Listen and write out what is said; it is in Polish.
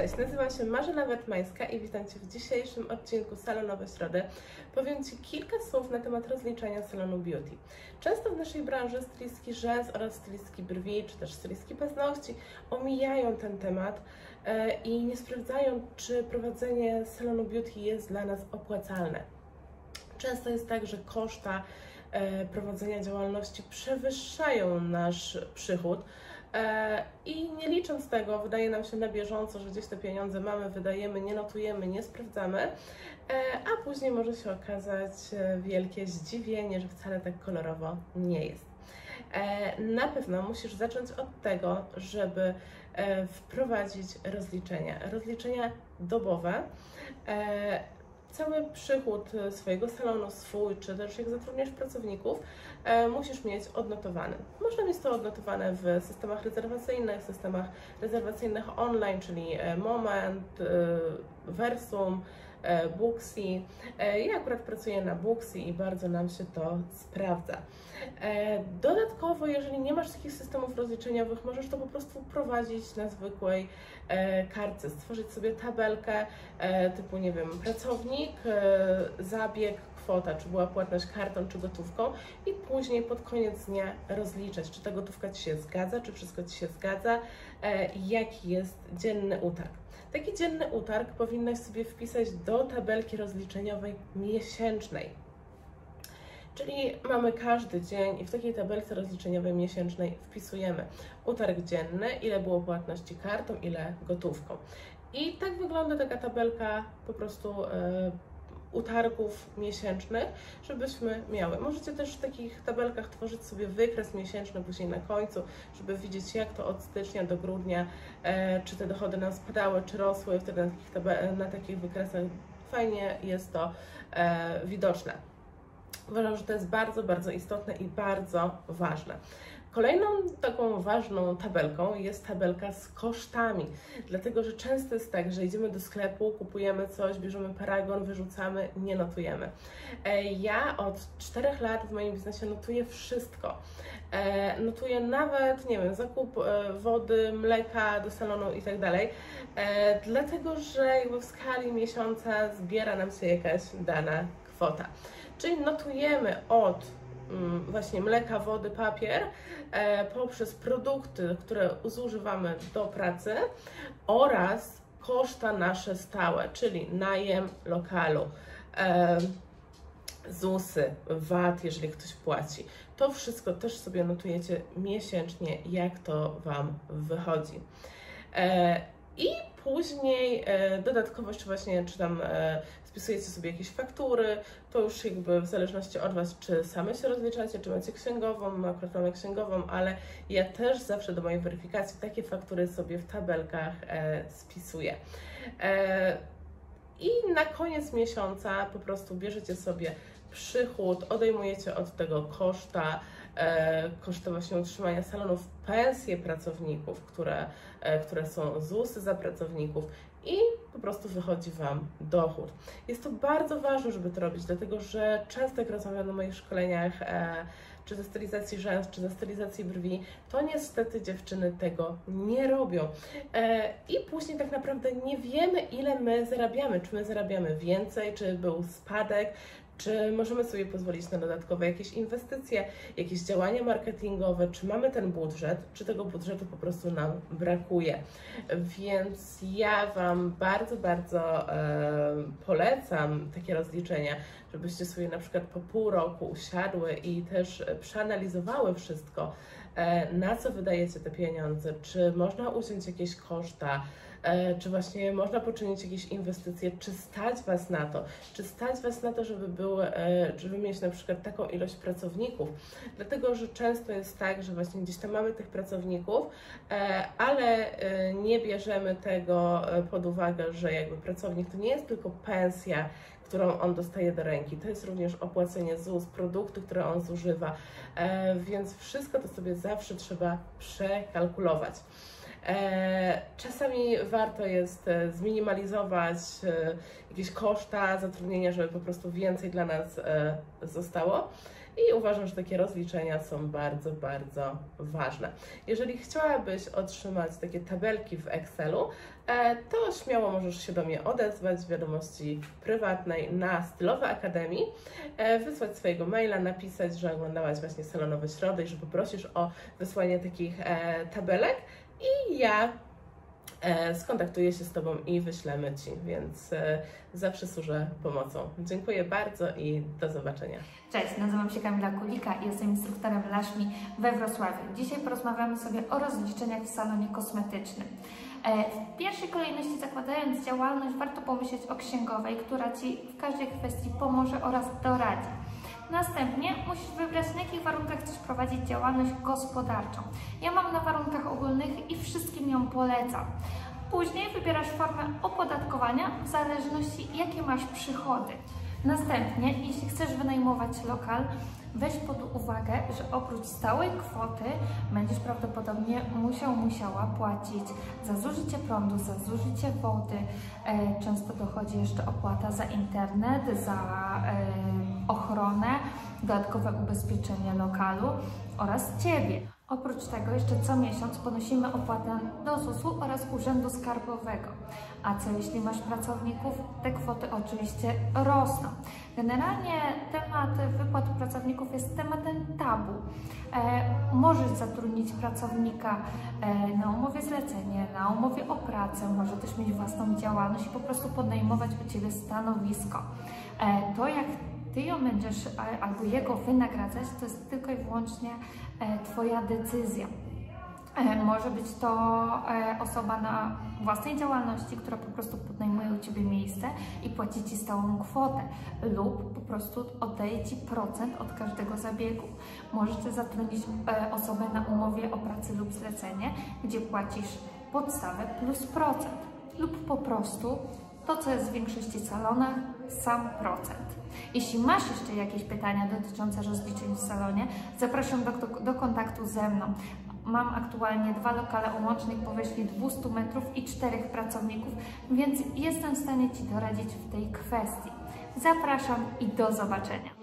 cześć, nazywam się Marzena Wertmańska i witam Cię w dzisiejszym odcinku Salonowe Środy. Powiem Ci kilka słów na temat rozliczania salonu beauty. Często w naszej branży stylistki rzęs oraz stylistki brwi, czy też stylistki paznokci omijają ten temat e, i nie sprawdzają, czy prowadzenie salonu beauty jest dla nas opłacalne. Często jest tak, że koszta e, prowadzenia działalności przewyższają nasz przychód, I nie licząc tego, wydaje nam się na bieżąco, że gdzieś te pieniądze mamy, wydajemy, nie notujemy, nie sprawdzamy, e, a później może się okazać e, wielkie zdziwienie, że wcale tak kolorowo nie jest. Na pewno musisz zacząć od tego, żeby wprowadzić rozliczenia. Rozliczenia dobowe cały przychód e, swojego salonu, swój, czy też jak zatrudniasz pracowników, e, musisz mieć odnotowany. Można mieć to odnotowane w systemach rezerwacyjnych, systemach rezerwacyjnych online, czyli e, Moment, Versum, Booksy. Ja akurat pracuję na Booksy i bardzo nam się to sprawdza. Dodatkowo, jeżeli nie masz takich systemów rozliczeniowych, możesz to po prostu wprowadzić na zwykłej kartce, stworzyć sobie tabelkę typu, nie wiem, pracownik, E, zabieg, kwota, czy była płatność kartą, czy gotówką i później pod koniec dnia rozliczać, czy ta gotówka Ci się zgadza, czy wszystko Ci się zgadza, e, jaki jest dzienny utarg. Taki dzienny utarg powinnaś sobie wpisać do tabelki rozliczeniowej miesięcznej. Czyli mamy każdy dzień i w takiej tabelce rozliczeniowej miesięcznej wpisujemy utarg dzienny, ile było płatności kartą, ile gotówką. I tak wygląda taka tabelka po prostu e, utargów miesięcznych, żebyśmy miały. Możecie też w takich tabelkach tworzyć sobie wykres miesięczny później na końcu, żeby widzieć jak to od stycznia do grudnia, e, czy te dochody nam spadały, czy rosły, wtedy na takich, na takich wykresach fajnie jest to e, widoczne. Uważam, że to jest bardzo, bardzo istotne i bardzo ważne. Kolejną taką ważną tabelką jest tabelka z kosztami, dlatego że często jest tak, że idziemy do sklepu, kupujemy coś, bierzemy paragon, wyrzucamy, nie notujemy. E, ja od 4 lat w moim biznesie notuję wszystko. E, notuję nawet, nie wiem, zakup e, wody, mleka do salonu i tak dalej, dlatego że jakby w skali miesiąca zbiera nam się jakaś dana kwota. Czyli notujemy od właśnie mleka, wody, papier e, poprzez produkty, które zużywamy do pracy oraz koszta nasze stałe, czyli najem lokalu, e, ZUSy, VAT, jeżeli ktoś płaci. To wszystko też sobie notujecie miesięcznie, jak to Wam wychodzi. E, I później dodatkowo jeszcze właśnie, czy tam spisujecie sobie jakieś faktury, to już jakby w zależności od Was, czy same się rozliczacie, czy macie księgową, my akurat mamy księgową, ale ja też zawsze do mojej weryfikacji takie faktury sobie w tabelkach e, spisuję. E, I na koniec miesiąca po prostu bierzecie sobie przychód, odejmujecie od tego koszta, e, koszty właśnie utrzymania salonów, pensje pracowników, które, e, które są ZUSy za pracowników i po prostu wychodzi Wam dochód. Jest to bardzo ważne, żeby to robić, dlatego że często jak rozmawiam na moich szkoleniach, e, czy ze stylizacji rzęs, czy ze stylizacji brwi, to niestety dziewczyny tego nie robią. E, I później tak naprawdę nie wiemy, ile my zarabiamy. Czy my zarabiamy więcej, czy był spadek, czy możemy sobie pozwolić na dodatkowe jakieś inwestycje, jakieś działania marketingowe, czy mamy ten budżet, czy tego budżetu po prostu nam brakuje. Więc ja Wam bardzo, bardzo e, polecam takie rozliczenia, żebyście sobie na przykład po pół roku usiadły i też przeanalizowały wszystko, e, na co wydajecie te pieniądze, czy można uciąć jakieś koszta, czy właśnie można poczynić jakieś inwestycje, czy stać Was na to, czy stać Was na to, żeby, był, e, żeby mieć na przykład taką ilość pracowników, dlatego, że często jest tak, że właśnie gdzieś tam mamy tych pracowników, e, ale nie bierzemy tego pod uwagę, że jakby pracownik to nie jest tylko pensja, którą on dostaje do ręki. To jest również opłacenie ZUS, produkty, które on zużywa, więc wszystko to sobie zawsze trzeba przekalkulować. E, czasami warto jest e, zminimalizować e, jakieś koszta zatrudnienia, żeby po prostu więcej dla nas zostało. i uważam, że takie rozliczenia są bardzo, bardzo ważne. Jeżeli chciałabyś otrzymać takie tabelki w Excelu, to śmiało możesz się do mnie odezwać w wiadomości prywatnej na Stylowe Akademii, wysłać swojego maila, napisać, że oglądałaś właśnie salonowe środy i że poprosisz o wysłanie takich tabelek i ja E, skontaktuję się z Tobą i wyślemy Ci, więc e, zawsze służę pomocą. Dziękuję bardzo i do zobaczenia. Cześć, nazywam się Kamila Kulika i jestem instruktorem Laszmi we Wrocławiu. Dzisiaj porozmawiamy sobie o rozliczeniach w salonie kosmetycznym. E, w pierwszej kolejności zakładając działalność warto pomyśleć o księgowej, która Ci w każdej kwestii pomoże oraz doradzi. Następnie musisz wybrać, na jakich warunkach chcesz prowadzić działalność gospodarczą. Ja mam na warunkach ogólnych i wszystkim ją polecam. Później wybierasz formę opodatkowania w zależności jakie masz przychody. Następnie, jeśli chcesz wynajmować lokal, weź pod uwagę, że oprócz stałej kwoty będziesz prawdopodobnie musiał, musiała płacić za zużycie prądu, za zużycie wody. E, często dochodzi jeszcze opłata za internet, za e, ochronę, dodatkowe ubezpieczenie lokalu oraz Ciebie. Oprócz tego jeszcze co miesiąc ponosimy opłatę do ZUS-u oraz Urzędu Skarbowego. A co jeśli masz pracowników? Te kwoty oczywiście rosną. Generalnie temat wypłat pracowników jest tematem tabu. E, możesz zatrudnić pracownika e, na umowie zlecenie, na umowie o pracę, może też mieć własną działalność i po prostu podejmować u Ciebie stanowisko. E, to jak ty ją będziesz albo jego wynagradzać, to jest tylko i wyłącznie e, Twoja decyzja. E, może być to e, osoba na własnej działalności, która po prostu podejmuje u Ciebie miejsce i płaci Ci stałą kwotę lub po prostu oddaje Ci procent od każdego zabiegu. Możesz też zatrudnić osobę na umowie o pracy lub zlecenie, gdzie płacisz podstawę plus procent lub po prostu to, co jest w większości salonach, sam procent. Jeśli masz jeszcze jakieś pytania dotyczące rozliczeń w salonie, zapraszam do, do, kontaktu ze mną. Mam aktualnie dwa lokale o łącznej powierzchni 200 metrów i czterech pracowników, więc jestem w stanie Ci doradzić w tej kwestii. Zapraszam i do zobaczenia.